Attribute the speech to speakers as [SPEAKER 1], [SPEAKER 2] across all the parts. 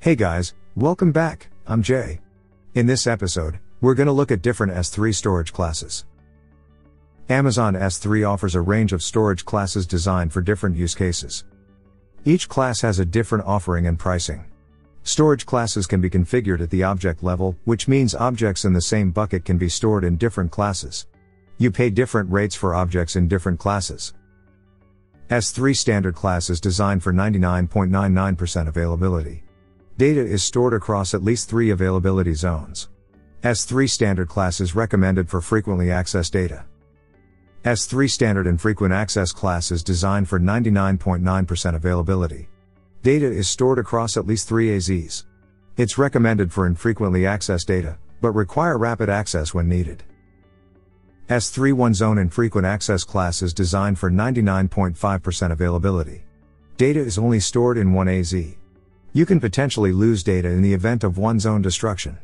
[SPEAKER 1] Hey guys, welcome back, I'm Jay. In this episode, we're going to look at different S3 storage classes. Amazon S3 offers a range of storage classes designed for different use cases. Each class has a different offering and pricing. Storage classes can be configured at the object level, which means objects in the same bucket can be stored in different classes. You pay different rates for objects in different classes. S3 standard class is designed for 99.99% availability. Data is stored across at least three availability zones. S3 standard class is recommended for frequently accessed data. S3 standard infrequent access class is designed for 99.9% availability. Data is stored across at least three AZs. It's recommended for infrequently accessed data, but require rapid access when needed. S3 one zone infrequent access class is designed for 99.5% availability. Data is only stored in one AZ. You can potentially lose data in the event of one zone destruction.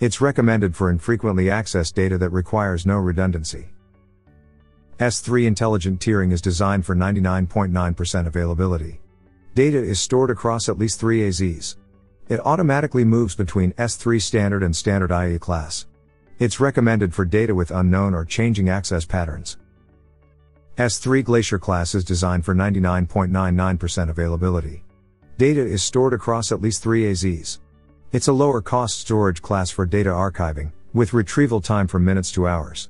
[SPEAKER 1] It's recommended for infrequently accessed data that requires no redundancy. S3 intelligent tiering is designed for 99.9% availability. Data is stored across at least three AZs. It automatically moves between S3 standard and standard IA class. It's recommended for data with unknown or changing access patterns. S3 Glacier class is designed for 99.99% availability. Data is stored across at least three AZs. It's a lower cost storage class for data archiving, with retrieval time from minutes to hours.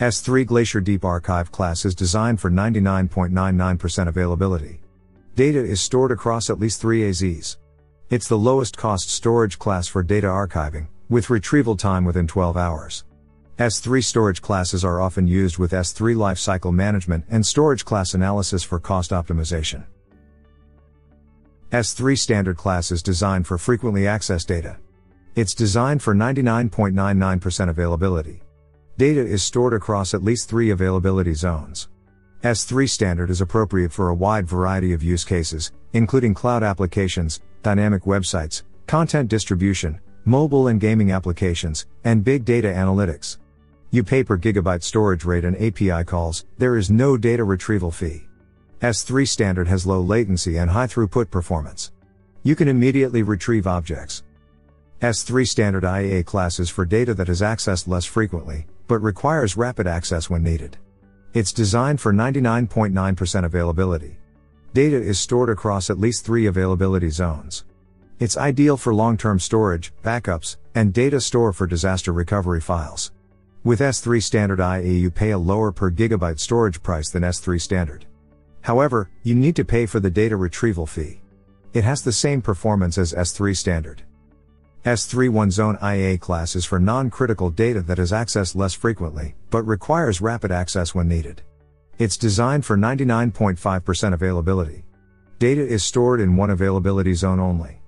[SPEAKER 1] S3 Glacier Deep Archive class is designed for 99.99% availability. Data is stored across at least three AZs. It's the lowest cost storage class for data archiving, with retrieval time within 12 hours. S3 storage classes are often used with S3 lifecycle management and storage class analysis for cost optimization. S3 standard class is designed for frequently accessed data. It's designed for 99.99% availability. Data is stored across at least three availability zones. S3 standard is appropriate for a wide variety of use cases, including cloud applications, dynamic websites, content distribution, mobile and gaming applications, and big data analytics. You pay per gigabyte storage rate and API calls, there is no data retrieval fee. S3 standard has low latency and high throughput performance. You can immediately retrieve objects. S3 standard IA class is for data that is accessed less frequently, but requires rapid access when needed. It's designed for 99.9% availability. Data is stored across at least three availability zones. It's ideal for long-term storage, backups, and data store for disaster recovery files. With S3 standard IA you pay a lower per gigabyte storage price than S3 standard. However, you need to pay for the data retrieval fee. It has the same performance as S3 standard. S3 one zone IA class is for non-critical data that is accessed less frequently, but requires rapid access when needed. It's designed for 99.5% availability. Data is stored in one availability zone only.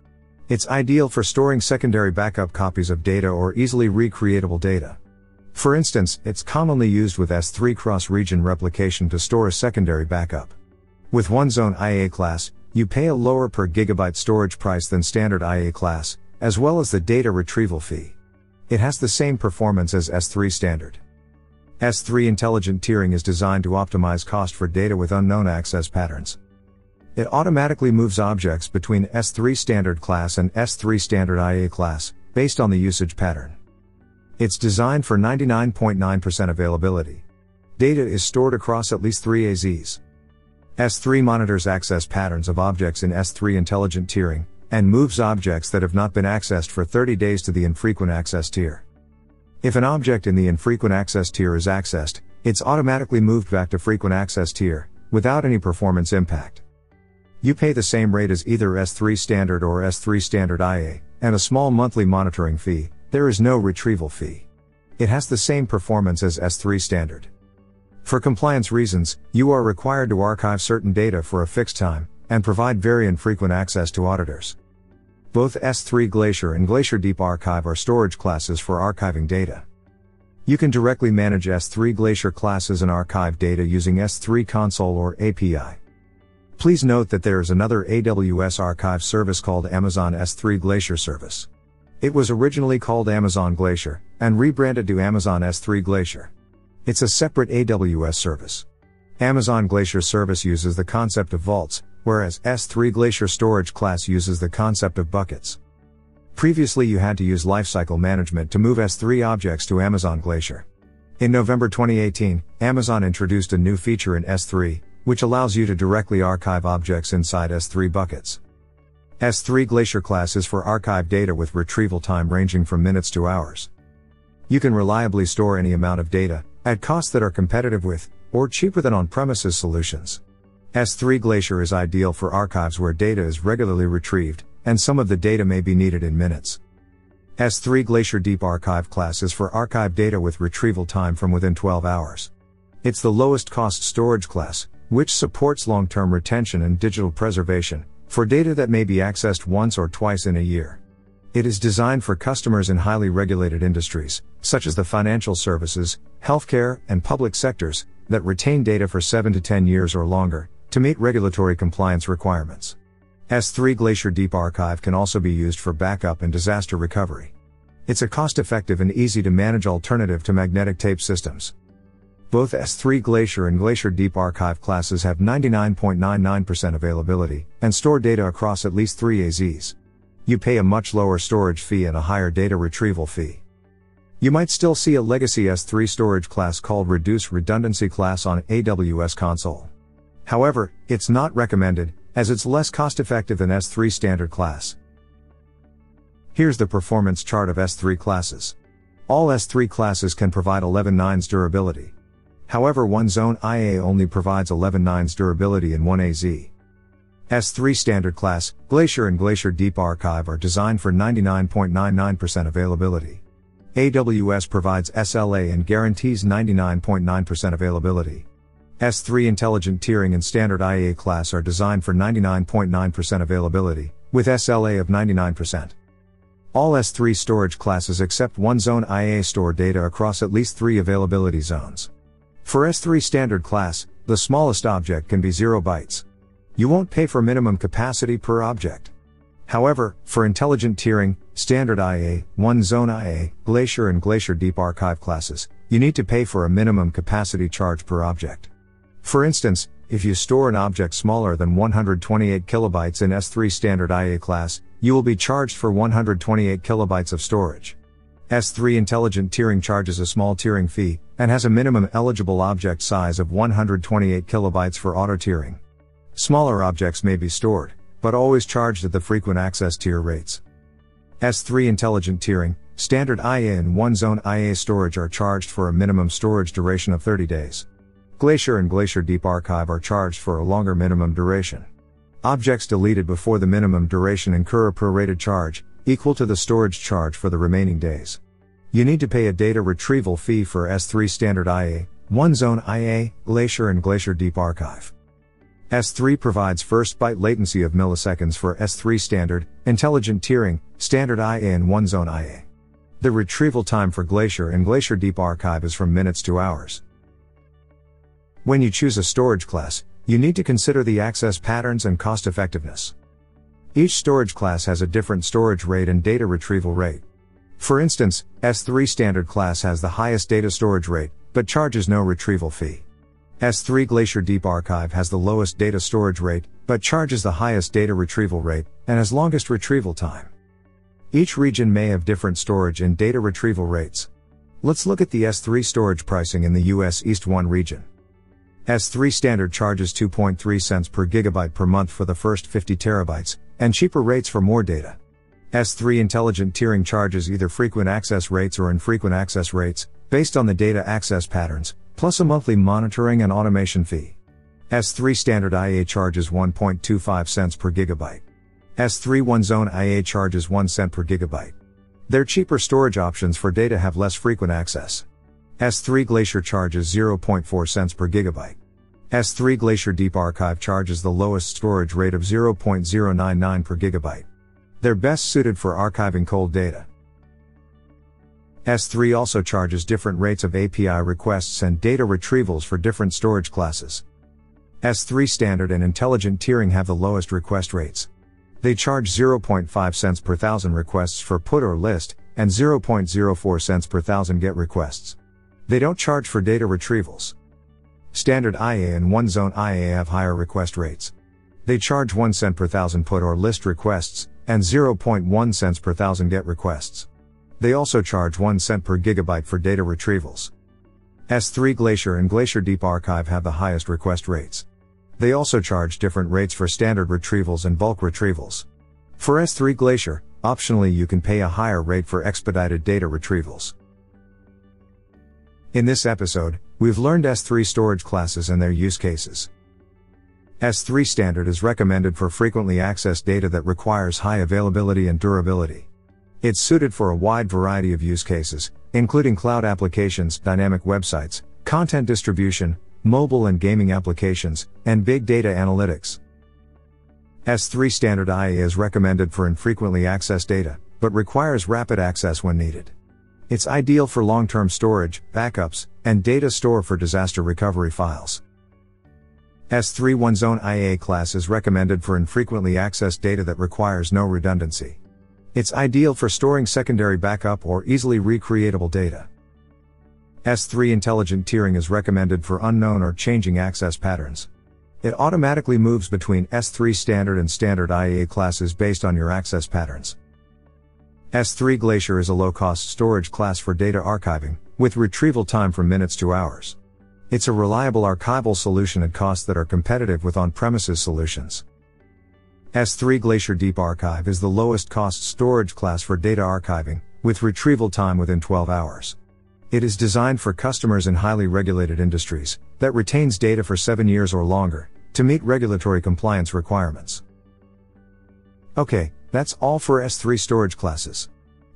[SPEAKER 1] It's ideal for storing secondary backup copies of data or easily recreatable data. For instance, it's commonly used with S3 cross-region replication to store a secondary backup. With one zone IA class, you pay a lower per gigabyte storage price than standard IA class, as well as the data retrieval fee. It has the same performance as S3 standard. S3 intelligent tiering is designed to optimize cost for data with unknown access patterns. It automatically moves objects between S3 standard class and S3 standard IA class, based on the usage pattern. It's designed for 99.9% availability. Data is stored across at least three AZs. S3 monitors access patterns of objects in S3 intelligent tiering, and moves objects that have not been accessed for 30 days to the infrequent access tier. If an object in the infrequent access tier is accessed, it's automatically moved back to frequent access tier, without any performance impact. You pay the same rate as either S3 standard or S3 standard IA, and a small monthly monitoring fee, there is no retrieval fee. It has the same performance as S3 standard. For compliance reasons, you are required to archive certain data for a fixed time, and provide very infrequent access to auditors. Both S3 Glacier and Glacier Deep Archive are storage classes for archiving data. You can directly manage S3 Glacier classes and archive data using S3 Console or API. Please note that there is another AWS archive service called Amazon S3 Glacier Service. It was originally called Amazon Glacier, and rebranded to Amazon S3 Glacier. It's a separate AWS service. Amazon Glacier Service uses the concept of vaults, whereas S3 Glacier Storage class uses the concept of buckets. Previously you had to use lifecycle management to move S3 objects to Amazon Glacier. In November 2018, Amazon introduced a new feature in S3, which allows you to directly archive objects inside S3 buckets. S3 Glacier class is for archive data with retrieval time ranging from minutes to hours. You can reliably store any amount of data, at costs that are competitive with, or cheaper than on premises solutions. S3 Glacier is ideal for archives where data is regularly retrieved, and some of the data may be needed in minutes. S3 Glacier Deep Archive class is for archive data with retrieval time from within 12 hours. It's the lowest cost storage class, which supports long term retention and digital preservation, for data that may be accessed once or twice in a year. It is designed for customers in highly regulated industries, such as the financial services, healthcare, and public sectors, that retain data for 7 to 10 years or longer, to meet regulatory compliance requirements. S3 Glacier Deep Archive can also be used for backup and disaster recovery. It's a cost effective and easy to manage alternative to magnetic tape systems. Both S3 Glacier and Glacier Deep Archive classes have 99.99% availability and store data across at least 3 AZs. You pay a much lower storage fee and a higher data retrieval fee. You might still see a legacy S3 storage class called Reduced Redundancy class on AWS console. However, it's not recommended, as it's less cost effective than S3 standard class. Here's the performance chart of S3 classes. All S3 classes can provide 11 nines durability. However, one zone IA only provides 11 nines durability in 1 AZ. S3 standard class, Glacier and Glacier Deep Archive are designed for 99.99% availability. AWS provides SLA and guarantees 99.9% availability. S3 Intelligent Tiering and Standard IA class are designed for 99.9% availability, with SLA of 99%. All S3 storage classes except one zone IA store data across at least three availability zones. For S3 standard class, the smallest object can be 0 bytes. You won't pay for minimum capacity per object. However, for intelligent tiering, standard IA, one zone IA, Glacier and Glacier Deep Archive classes, you need to pay for a minimum capacity charge per object. For instance, if you store an object smaller than 128 kilobytes in S3 standard IA class, you will be charged for 128 kilobytes of storage. S3 intelligent tiering charges a small tiering fee and has a minimum eligible object size of 128 kilobytes for auto tiering. Smaller objects may be stored, but always charged at the frequent access tier rates. S3 intelligent tiering, standard IA and one zone IA storage are charged for a minimum storage duration of 30 days. Glacier and Glacier Deep Archive are charged for a longer minimum duration. Objects deleted before the minimum duration incur a prorated charge, equal to the storage charge for the remaining days. You need to pay a data retrieval fee for S3 Standard IA, One Zone IA, Glacier and Glacier Deep Archive. S3 provides first byte latency of milliseconds for S3 Standard, Intelligent Tiering, Standard IA and One Zone IA. The retrieval time for Glacier and Glacier Deep Archive is from minutes to hours. When you choose a storage class, you need to consider the access patterns and cost effectiveness. Each storage class has a different storage rate and data retrieval rate. For instance, S3 standard class has the highest data storage rate, but charges no retrieval fee. S3 Glacier Deep Archive has the lowest data storage rate, but charges the highest data retrieval rate, and has longest retrieval time. Each region may have different storage and data retrieval rates. Let's look at the S3 storage pricing in the US East 1 region. S3 standard charges 2.3 cents per gigabyte per month for the first 50 terabytes, and cheaper rates for more data. S3 intelligent tiering charges either frequent access rates or infrequent access rates, based on the data access patterns, plus a monthly monitoring and automation fee. S3 standard IA charges 1.25 cents per gigabyte. S3 one zone IA charges 1 cent per gigabyte. Their cheaper storage options for data have less frequent access. S3 Glacier charges 0.4 cents per gigabyte. S3 Glacier Deep Archive charges the lowest storage rate of 0.099 per gigabyte. They're best suited for archiving cold data. S3 also charges different rates of API requests and data retrievals for different storage classes. S3 Standard and Intelligent Tiering have the lowest request rates. They charge 0.5 cents per thousand requests for put or list, and 0.04 cents per thousand get requests. They don't charge for data retrievals. Standard IA and one zone IA have higher request rates. They charge 1 cent per thousand put or list requests, and 0.1 cents per thousand GET requests. They also charge 1 cent per gigabyte for data retrievals. S3 Glacier and Glacier Deep Archive have the highest request rates. They also charge different rates for standard retrievals and bulk retrievals. For S3 Glacier, optionally you can pay a higher rate for expedited data retrievals. In this episode, we've learned S3 storage classes and their use cases. S3 standard is recommended for frequently accessed data that requires high availability and durability. It's suited for a wide variety of use cases, including cloud applications, dynamic websites, content distribution, mobile and gaming applications, and big data analytics. S3 standard IA is recommended for infrequently accessed data, but requires rapid access when needed. It's ideal for long-term storage, backups, and data store for disaster recovery files. S3 One Zone IA class is recommended for infrequently accessed data that requires no redundancy. It's ideal for storing secondary backup or easily recreatable data. S3 Intelligent Tiering is recommended for unknown or changing access patterns. It automatically moves between S3 standard and standard IA classes based on your access patterns. S3 Glacier is a low-cost storage class for data archiving, with retrieval time from minutes to hours. It's a reliable archival solution at costs that are competitive with on-premises solutions. S3 Glacier Deep Archive is the lowest cost storage class for data archiving, with retrieval time within 12 hours. It is designed for customers in highly regulated industries, that retains data for 7 years or longer, to meet regulatory compliance requirements. Okay, that's all for S3 storage classes.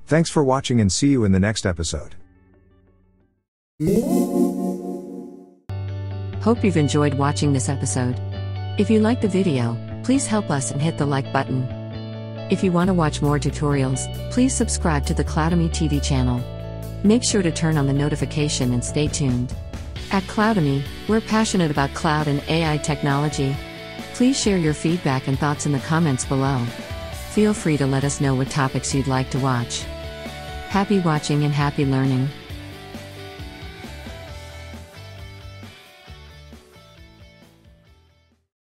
[SPEAKER 1] Thanks for watching and see you in the next episode.
[SPEAKER 2] Hope you've enjoyed watching this episode. If you like the video, please help us and hit the like button. If you want to watch more tutorials, please subscribe to the Cloudemy TV channel. Make sure to turn on the notification and stay tuned. At Cloudemy, we're passionate about cloud and AI technology. Please share your feedback and thoughts in the comments below. Feel free to let us know what topics you'd like to watch. Happy watching and happy learning.